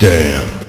Damn.